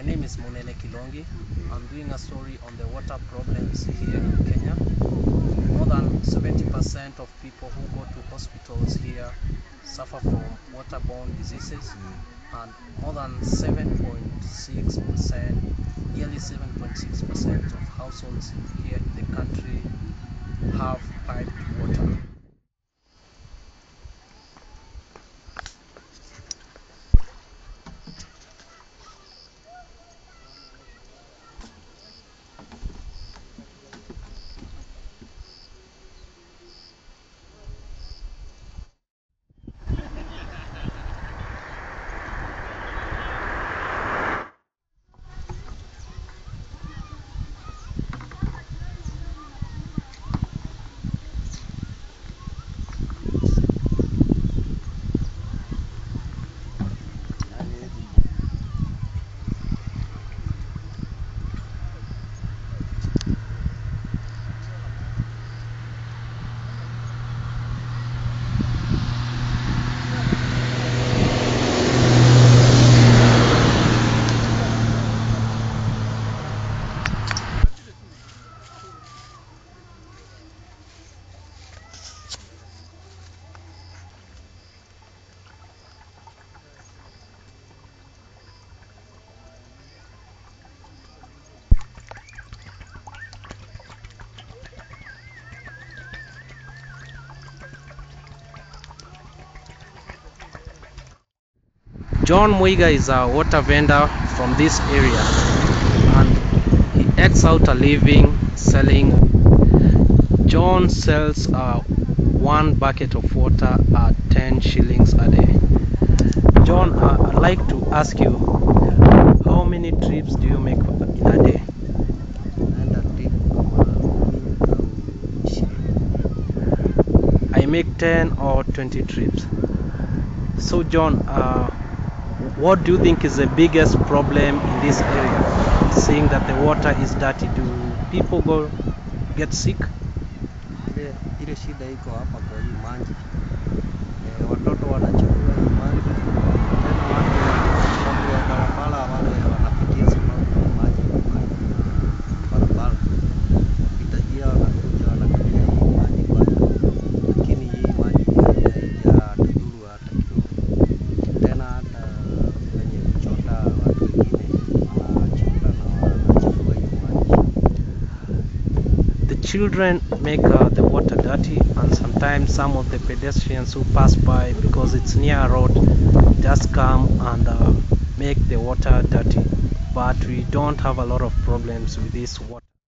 My name is Munene Kilongi. I'm doing a story on the water problems here in Kenya. More than 70% of people who go to hospitals here suffer from waterborne diseases, and more than 7.6%, nearly 7.6% of households here in the country have piped water. John Muiga is a water vendor from this area and he ekes out a living selling. John sells uh, one bucket of water at 10 shillings a day. John, uh, I'd like to ask you how many trips do you make in a day? I make 10 or 20 trips. So, John, uh, what do you think is the biggest problem in this area? Seeing that the water is dirty, do people go get sick? Maji children make uh, the water dirty, and sometimes some of the pedestrians who pass by because it's near a road just come and uh, make the water dirty. But we don't have a lot of problems with this water.